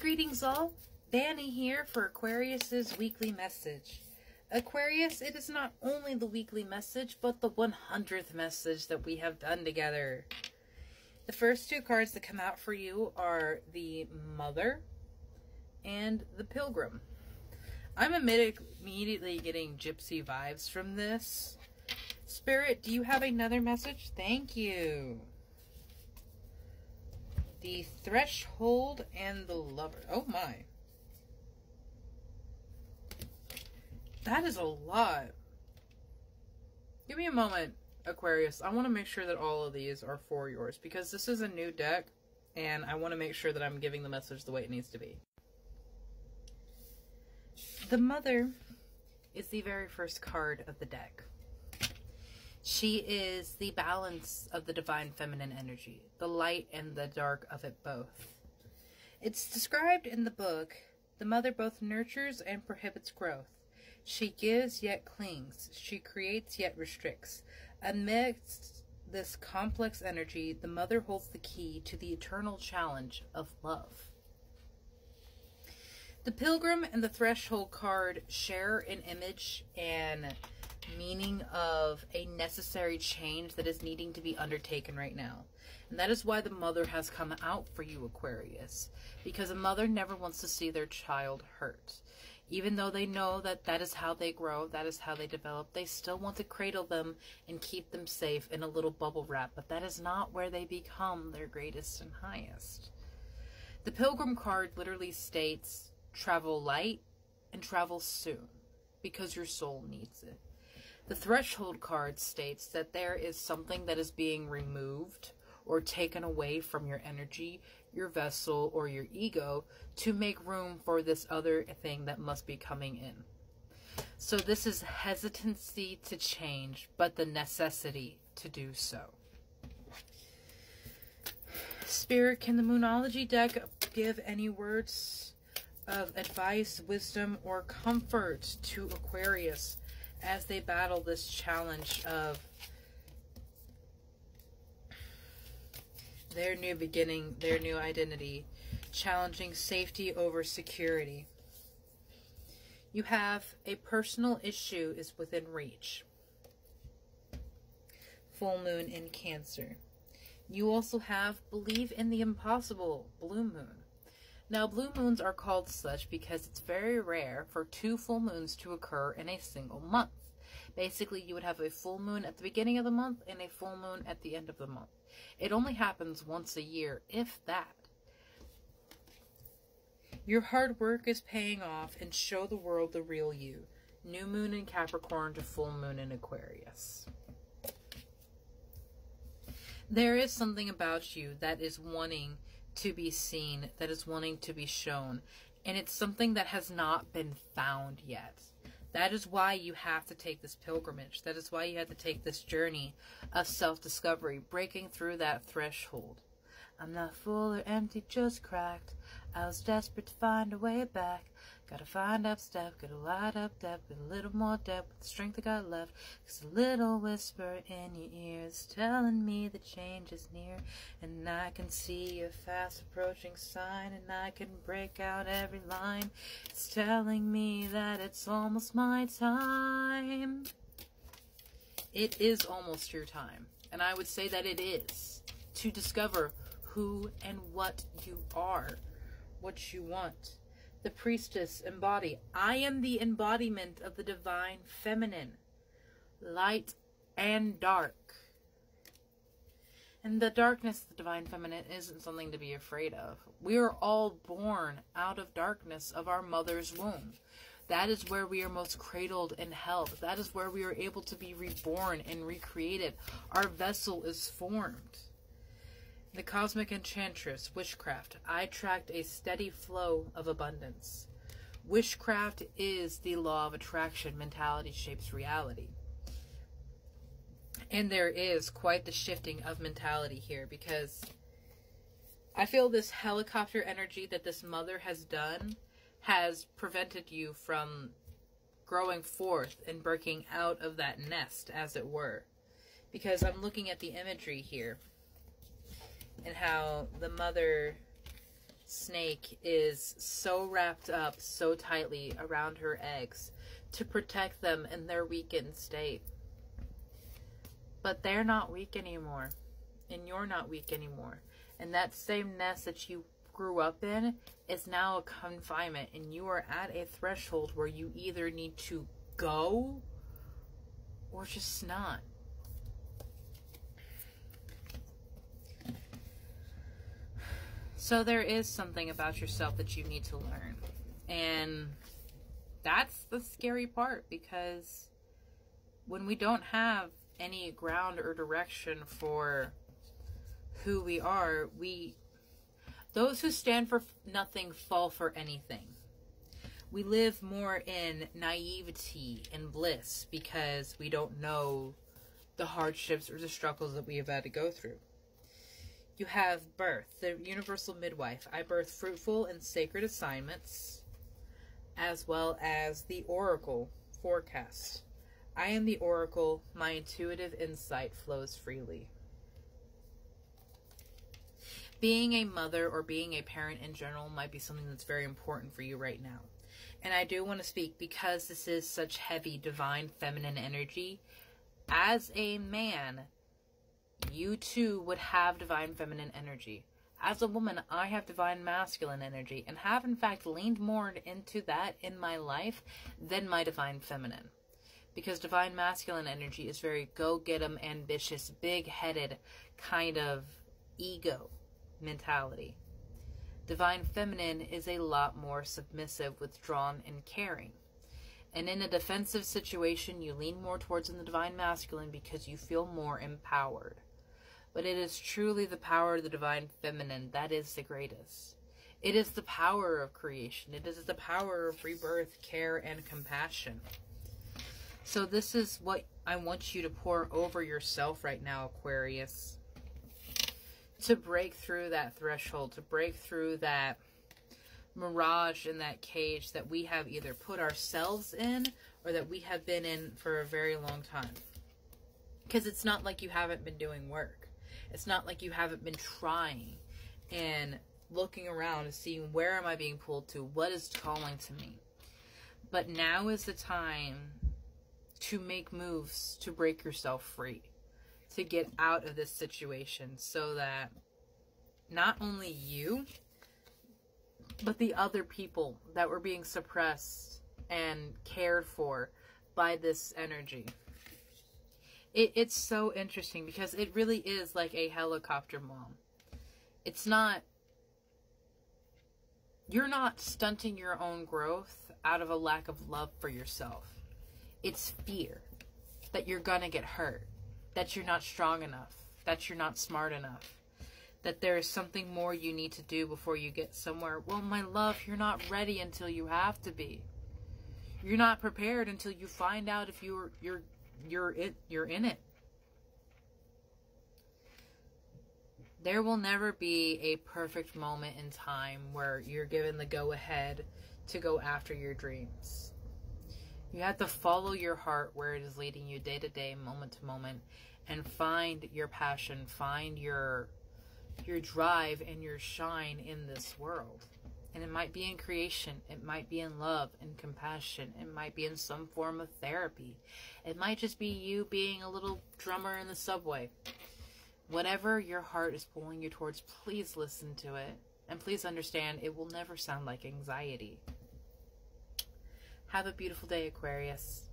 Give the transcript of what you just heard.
Greetings all, Vanny here for Aquarius's weekly message. Aquarius, it is not only the weekly message, but the 100th message that we have done together. The first two cards that come out for you are the Mother and the Pilgrim. I'm immediately getting gypsy vibes from this. Spirit, do you have another message? Thank you. The Threshold and the Lover. Oh my. That is a lot. Give me a moment, Aquarius. I want to make sure that all of these are for yours because this is a new deck and I want to make sure that I'm giving the message the way it needs to be. The Mother is the very first card of the deck. She is the balance of the divine feminine energy, the light and the dark of it both. It's described in the book the mother both nurtures and prohibits growth. She gives yet clings. She creates yet restricts. Amidst this complex energy, the mother holds the key to the eternal challenge of love. The Pilgrim and the Threshold card share an image and meaning of a necessary change that is needing to be undertaken right now. And that is why the mother has come out for you, Aquarius. Because a mother never wants to see their child hurt. Even though they know that that is how they grow, that is how they develop, they still want to cradle them and keep them safe in a little bubble wrap. But that is not where they become their greatest and highest. The Pilgrim card literally states travel light and travel soon because your soul needs it. The threshold card states that there is something that is being removed or taken away from your energy, your vessel, or your ego to make room for this other thing that must be coming in. So this is hesitancy to change, but the necessity to do so. Spirit, can the Moonology deck give any words of advice, wisdom, or comfort to Aquarius as they battle this challenge of their new beginning, their new identity, challenging safety over security. You have a personal issue is within reach. Full moon in Cancer. You also have believe in the impossible, blue moon. Now, blue moons are called such because it's very rare for two full moons to occur in a single month. Basically, you would have a full moon at the beginning of the month and a full moon at the end of the month. It only happens once a year, if that. Your hard work is paying off and show the world the real you. New moon in Capricorn to full moon in Aquarius. There is something about you that is wanting to be seen, that is wanting to be shown. And it's something that has not been found yet. That is why you have to take this pilgrimage. That is why you have to take this journey of self discovery, breaking through that threshold. I'm not full or empty, just cracked. I was desperate to find a way back. Gotta find up step, gotta light up depth with a little more depth with the strength I got left. Cause a little whisper in your ears telling me the change is near. And I can see a fast approaching sign and I can break out every line. It's telling me that it's almost my time. It is almost your time. And I would say that it is to discover who and what you are, what you want. The priestess embody. I am the embodiment of the divine feminine, light and dark. And the darkness of the divine feminine isn't something to be afraid of. We are all born out of darkness of our mother's womb. That is where we are most cradled and held. That is where we are able to be reborn and recreated. Our vessel is formed. The Cosmic Enchantress, wishcraft, I tracked a steady flow of abundance. Wishcraft is the law of attraction. Mentality shapes reality. And there is quite the shifting of mentality here because I feel this helicopter energy that this mother has done has prevented you from growing forth and breaking out of that nest, as it were. Because I'm looking at the imagery here and how the mother snake is so wrapped up so tightly around her eggs to protect them in their weakened state. But they're not weak anymore. And you're not weak anymore. And that same nest that you grew up in is now a confinement. And you are at a threshold where you either need to go or just not. So there is something about yourself that you need to learn. And that's the scary part because when we don't have any ground or direction for who we are, we those who stand for nothing fall for anything. We live more in naivety and bliss because we don't know the hardships or the struggles that we have had to go through. You have birth, the universal midwife. I birth fruitful and sacred assignments, as well as the oracle forecast. I am the oracle. My intuitive insight flows freely. Being a mother or being a parent in general might be something that's very important for you right now. And I do want to speak because this is such heavy divine feminine energy. As a man, you too would have divine feminine energy. As a woman, I have divine masculine energy and have in fact leaned more into that in my life than my divine feminine. Because divine masculine energy is very go get 'em, ambitious, big headed kind of ego mentality. Divine feminine is a lot more submissive, withdrawn, and caring. And in a defensive situation, you lean more towards the divine masculine because you feel more empowered but it is truly the power of the divine feminine that is the greatest. It is the power of creation. It is the power of rebirth, care, and compassion. So, this is what I want you to pour over yourself right now, Aquarius. To break through that threshold, to break through that mirage in that cage that we have either put ourselves in or that we have been in for a very long time. Because it's not like you haven't been doing work. It's not like you haven't been trying and looking around and seeing where am I being pulled to? What is calling to me? But now is the time to make moves to break yourself free, to get out of this situation so that not only you, but the other people that were being suppressed and cared for by this energy it, it's so interesting because it really is like a helicopter mom. It's not, you're not stunting your own growth out of a lack of love for yourself. It's fear that you're going to get hurt, that you're not strong enough, that you're not smart enough, that there is something more you need to do before you get somewhere. Well, my love, you're not ready until you have to be. You're not prepared until you find out if you're you're you're it you're in it. There will never be a perfect moment in time where you're given the go ahead to go after your dreams. You have to follow your heart where it is leading you day to day, moment to moment, and find your passion, find your your drive and your shine in this world. And it might be in creation, it might be in love and compassion, it might be in some form of therapy. It might just be you being a little drummer in the subway. Whatever your heart is pulling you towards, please listen to it. And please understand it will never sound like anxiety. Have a beautiful day, Aquarius.